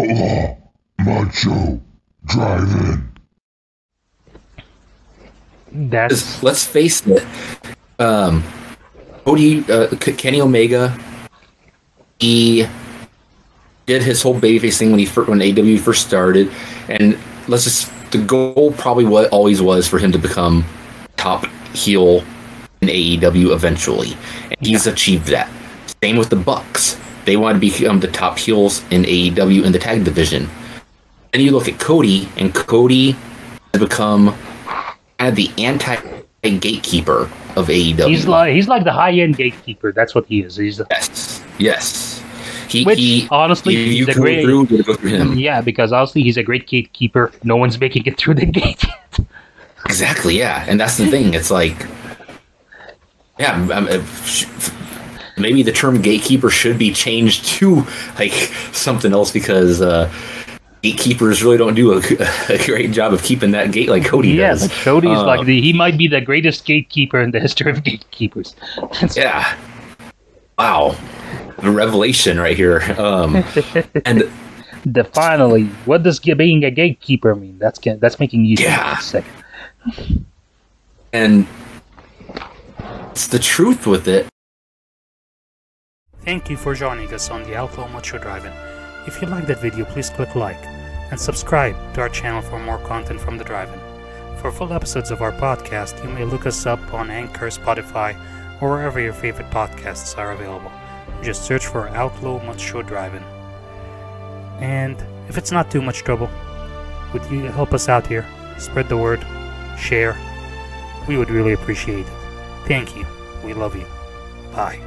Outlaw Mudshow Drive-In. That's let's face it. Um, Cody, uh, Kenny Omega, he did his whole babyface thing when he when AW first started, and let's just the goal probably what always was for him to become top heel in AEW eventually, and he's yeah. achieved that. Same with the Bucks; they want to become um, the top heels in AEW in the tag division. And you look at Cody, and Cody has become kind of the anti gatekeeper of AEW. He's like he's like the high end gatekeeper. That's what he is. He's yes, yes. He, Which he, honestly, he's a great. Through, go through him. Yeah, because honestly, he's a great gatekeeper. No one's making it through the gate. Exactly. Yeah, and that's the thing. It's like, yeah, maybe the term gatekeeper should be changed to like something else because. Uh, gatekeepers really don't do a, a, great job of keeping that gate like Cody yeah, does. Yeah, Cody's uh, like the he might be the greatest gatekeeper in the history of gatekeepers. yeah. Wow. A revelation right here. Um, and the finally, what does being a gatekeeper mean? That's that's making you yeah. sick. And it's the truth with it. Thank you for joining us on the Outlaw Mudshow Drive-In. If you like that video, please click like and subscribe to our channel for more content from the drive-in. For full episodes of our podcast, you may look us up on Anchor, Spotify, or wherever your favorite podcasts are available. Just search for Outlaw Mudshow Drive-In. And if it's not too much trouble, would you help us out here? Spread the word, share. We would really appreciate it. Thank you. We love you. Bye.